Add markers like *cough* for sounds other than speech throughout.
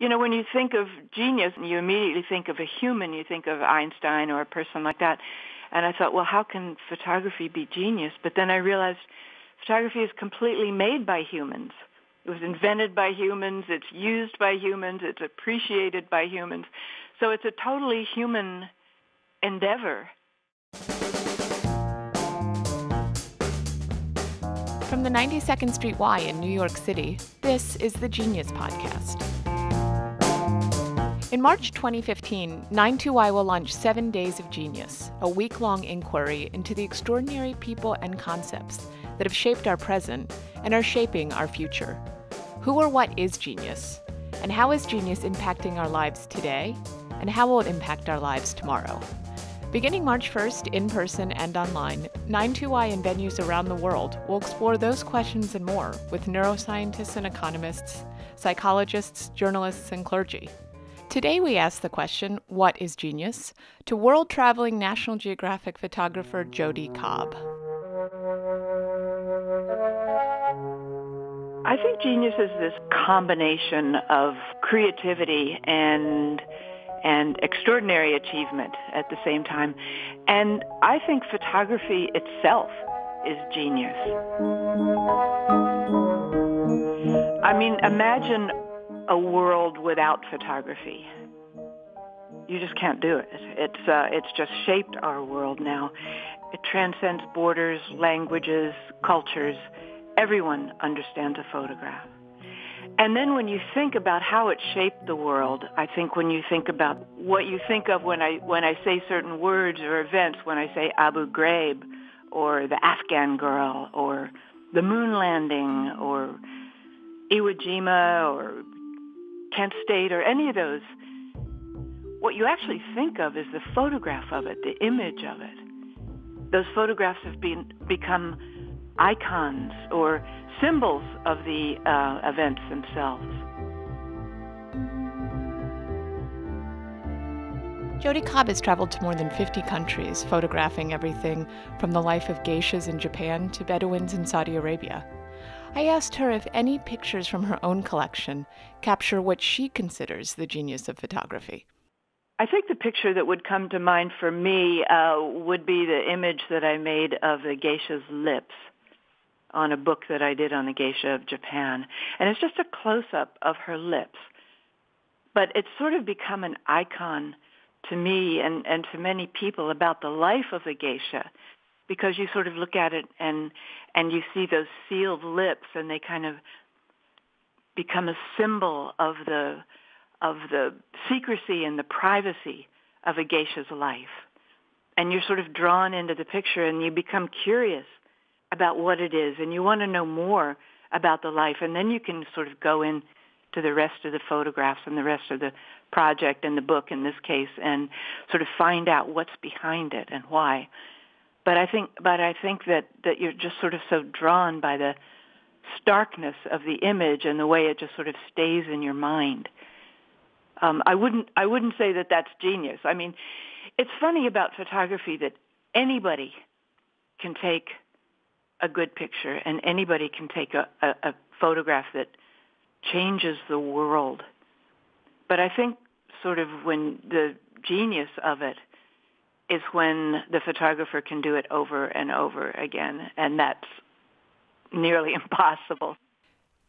you know, when you think of genius, you immediately think of a human. You think of Einstein or a person like that. And I thought, well, how can photography be genius? But then I realized photography is completely made by humans. It was invented by humans. It's used by humans. It's appreciated by humans. So it's a totally human endeavor. From the 92nd Street Y in New York City, this is the Genius Podcast. In March 2015, 92Y will launch Seven Days of Genius, a week long inquiry into the extraordinary people and concepts that have shaped our present and are shaping our future. Who or what is genius? And how is genius impacting our lives today? And how will it impact our lives tomorrow? Beginning March 1st, in person and online, 92Y and venues around the world will explore those questions and more with neuroscientists and economists, psychologists, journalists, and clergy. Today, we ask the question, What is genius? to world traveling National Geographic photographer Jodi Cobb. I think genius is this combination of creativity and and extraordinary achievement at the same time. And I think photography itself is genius. I mean, imagine a world without photography. You just can't do it. It's uh, it's just shaped our world now. It transcends borders, languages, cultures. Everyone understands a photograph. And then when you think about how it shaped the world, I think when you think about what you think of when I when I say certain words or events, when I say Abu Ghraib or the Afghan girl or the moon landing or Iwo Jima or Kent State or any of those, what you actually think of is the photograph of it, the image of it. Those photographs have been become icons or symbols of the uh, events themselves. Jodi Cobb has traveled to more than 50 countries, photographing everything from the life of geishas in Japan to Bedouins in Saudi Arabia. I asked her if any pictures from her own collection capture what she considers the genius of photography. I think the picture that would come to mind for me uh, would be the image that I made of the geisha's lips on a book that I did on the geisha of Japan. And it's just a close-up of her lips. But it's sort of become an icon to me and, and to many people about the life of the geisha because you sort of look at it and and you see those sealed lips and they kind of become a symbol of the of the secrecy and the privacy of a geisha's life. And you're sort of drawn into the picture and you become curious about what it is and you want to know more about the life and then you can sort of go in to the rest of the photographs and the rest of the project and the book in this case and sort of find out what's behind it and why. But I think, but I think that that you're just sort of so drawn by the starkness of the image and the way it just sort of stays in your mind. Um, I wouldn't, I wouldn't say that that's genius. I mean, it's funny about photography that anybody can take a good picture and anybody can take a, a, a photograph that changes the world. But I think sort of when the genius of it is when the photographer can do it over and over again, and that's nearly *laughs* impossible.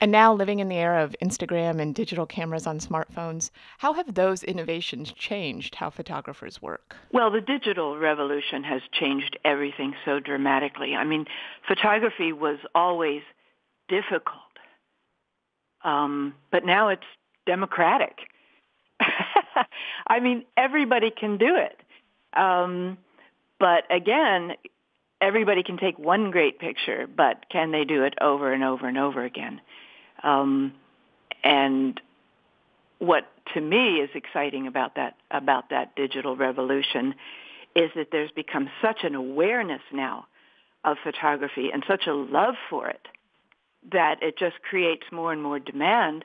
And now, living in the era of Instagram and digital cameras on smartphones, how have those innovations changed how photographers work? Well, the digital revolution has changed everything so dramatically. I mean, photography was always difficult, um, but now it's democratic. *laughs* I mean, everybody can do it. Um, but again, everybody can take one great picture, but can they do it over and over and over again? Um, and what to me is exciting about that about that digital revolution is that there's become such an awareness now of photography and such a love for it that it just creates more and more demand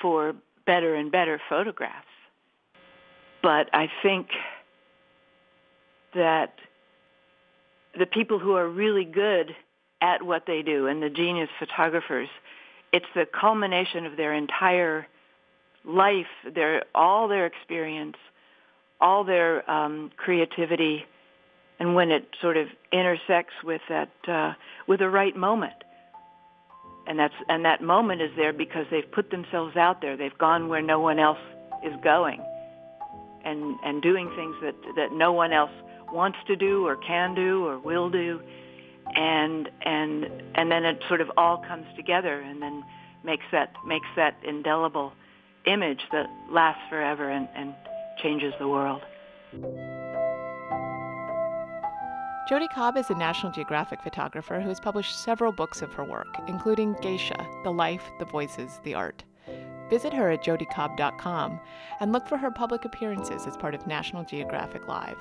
for better and better photographs. But I think that the people who are really good at what they do and the genius photographers, it's the culmination of their entire life, their all their experience, all their um, creativity, and when it sort of intersects with that uh, with the right moment. And that's and that moment is there because they've put themselves out there. They've gone where no one else is going, and and doing things that that no one else wants to do or can do or will do, and and and then it sort of all comes together and then makes that makes that indelible image that lasts forever and, and changes the world. Jodi Cobb is a National Geographic photographer who has published several books of her work, including Geisha, The Life, the Voices, the Art. Visit her at jodicobb.com and look for her public appearances as part of National Geographic Live.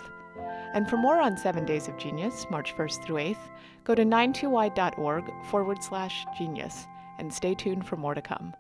And for more on Seven Days of Genius, March 1st through 8th, go to 92y.org forward slash genius and stay tuned for more to come.